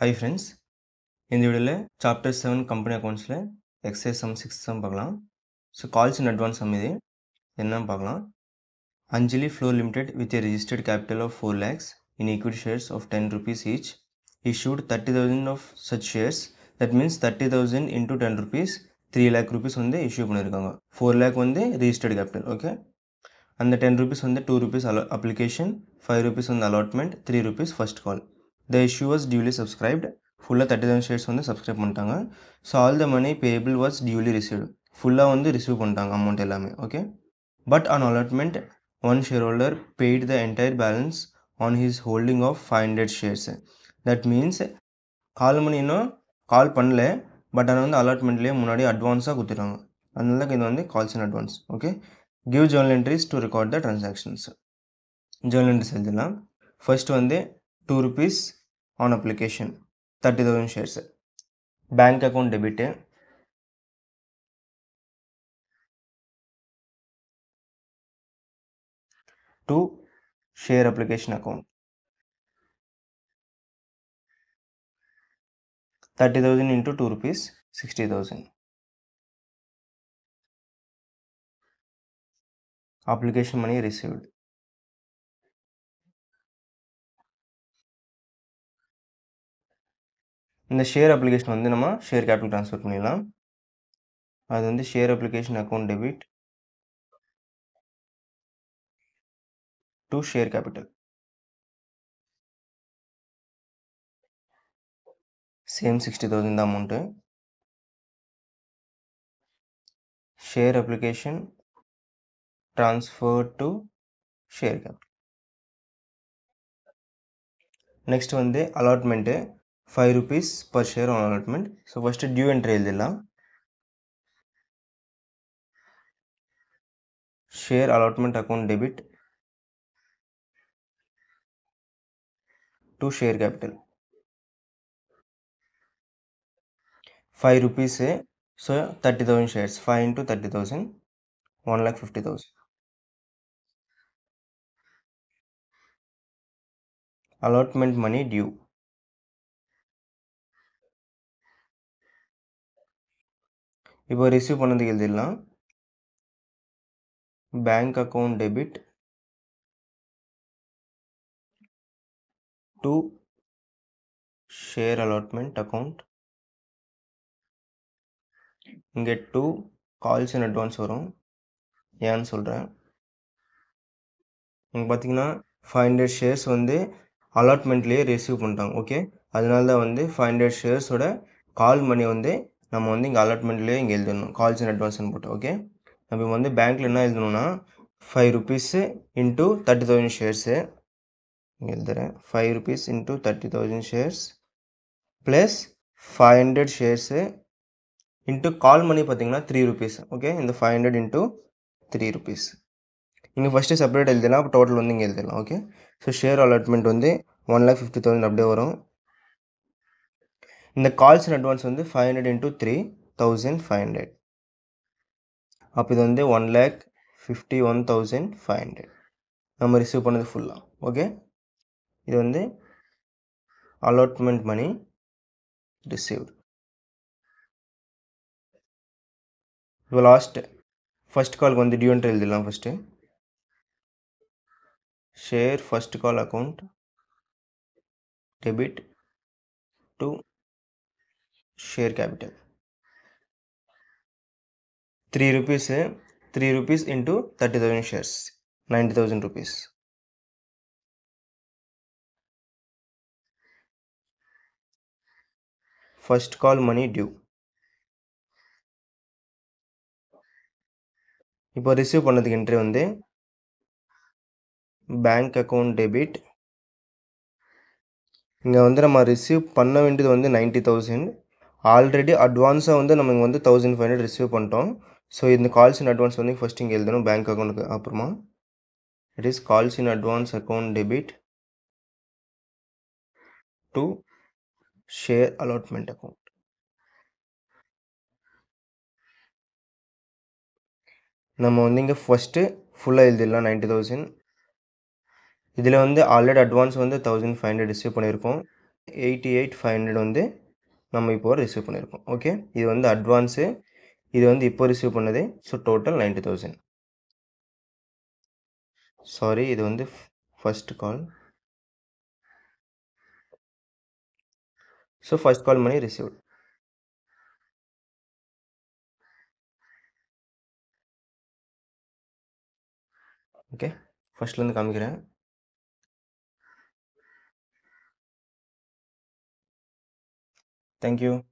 Hi friends இந்த வீடியோவில் chapter seven company அக்கௌண்ட்ஸில் எக்ஸைஸ் சம் சிக்ஸ் சம் பார்க்கலாம் so calls in advance sum இது என்னன்னு பார்க்கலாம் Anjali floor limited with a registered capital of four lakhs in equity shares of ten rupees each issued thirty thousand of such shares that means thirty thousand into ten rupees three lakh rupees வந்து issue பண்ணியிருக்காங்க four lakh வந்து registered capital okay அந்த ten rupees வந்து two rupees allot application five rupees வந்து allotment three rupees first call the issue was duly subscribed ஃபுல்லாக thirty thousand shares வந்து subscribe பண்ணிட்டாங்க. So all the money payable was duly received ஃபுல்லாக வந்து receive பண்ணிட்டாங்க amount எல்லாமே okay but on allotment one share holder paid the entire balance on his holding of five hundred shares that means call money இன்னும் call பண்ணல but ஆனால் வந்து அலாட்மெண்ட்லேயே முன்னாடி அட்வான்ஸாக கொடுத்துட்டாங்க. அதனால இது வந்து calls in advance okay give journal entries to record the transactions journal entries எழுதலாம். ஃபர்ஸ்ட் வந்து two rupees on application 30000 shares. Bank account debit. To share application account. 30000 into 2 rupees 60000 application money received. இந்த share application வந்து நம்ம share capital transfer பண்ணிடலாம் அது வந்து share application account debit to share capital same sixty thousand தான் amount share application transfer to share capital next வந்து five rupee per share on allotment so first due entry share allotment account debit to share capital five rupee so thirty thousand षे five into thirty thousand one lakh fifty thousand allotment money due இப்போ receive பண்ணதுக்கு எழுதிடலாம். Bank account debit to share allotment account இங்கே two calls in advance வரும். ஏன்னு சொல்கிறேன் இங்கே பார்த்தீங்கன்னா five hundred shares வந்து அலாட்மெண்ட்லேயே ரிசீவ் பண்ணிட்டாங்க ஓகே அதனால தான் வந்து ஃபைவ் ஹண்ட்ரட் ஷேர்ஸோட கால் மணி வந்து நம்ம வந்து இங்கே அலாட்மெண்ட்லேயே இங்கே எழுதணும். கால்ஸ் அண்ட் அட்வான்ஸ்னு போட்டு ஓகே நம்ம வந்து பேங்க்கில் என்ன எழுதணும்னா five rupees into thirty thousand shares இங்கே எழுதுகிறேன் five rupees into thirty thousand shares plus five hundred shares into call money பார்த்தீங்கன்னா த்ரீ ருபீஸ் ஓகே இந்த five hundred into three rupees இங்கே ஃபஸ்ட்டு செப்பரேட் எழுதலாம் அப்போ டோட்டல் வந்து இங்கே எழுதலாம் ஓகே ஸோ ஷேர் அலாட்மெண்ட் வந்து ஒன் லேக் ஃபிஃப்டி தௌசண்ட் அப்படியே வரும். இந்த கால்ஸ் இன் அட்வான்ஸ் வந்து five hundred into three thousand five hundred அப்போ இது வந்து one lakh fifty one thousand five hundred நம்ம ரிசீவ் பண்ணது ஃபுல்லாக ஓகே இது வந்து அலாட்மெண்ட் மணி ரிசீவ்டு இப்போ லாஸ்ட்டு ஃபஸ்ட் கால்க்கு வந்து டியூன்ட்டு எழுதிடலாம் first share first call account debit to share capital three rupees three rupees into thirty thousand shares ninety thousand rupees first call money due இப்போ ரிசீவ் பண்ணதுக்கு entry வந்து bank account debit இங்கே வந்து நம்ம ரிசீவ் பண்ண வேண்டியது வந்து நைன்ட்டி தௌசண்ட் ஆல்ரெடி அட்வான்ஸாக வந்து நம்ம இங்கே வந்து தௌசண்ட் ஃபைவ் ஹண்ட்ரட் ரிசீவ் பண்ணிட்டோம். ஸோ இந்த கால்ஸ் இன் அட்வான்ஸ் வந்து ஃபஸ்ட் இங்கே எழுதணும் பேங்க் அக்கௌண்ட்டுக்கு அப்புறமா. It is calls in advance account debit to share allotment account நம்ம வந்து இங்கே ஃபஸ்ட்டு ஃபுல்லாக எழுதிடலாம் நைன்ட்டி தௌசண்ட் இதில் வந்து ஆல்ரெடி அட்வான்ஸ் வந்து தௌசண்ட் ஃபைவ் ஹண்ட்ரட் ரிசீவ் பண்ணியிருக்கோம். எயிட்டி எயிட் ஃபைவ் ஹண்ட்ரட் வந்து நம்ம இப்போ ரிசீவ் பண்ணியிருக்கோம் ஓகே இது வந்து அட்வான்ஸு இது வந்து இப்போ ரிசீவ் பண்ணது so total ninety thousand sorry இது வந்து first call so first call money received okay ஃபர்ஸ்ட்லேருந்து காமிக்கிறேன். Thank you.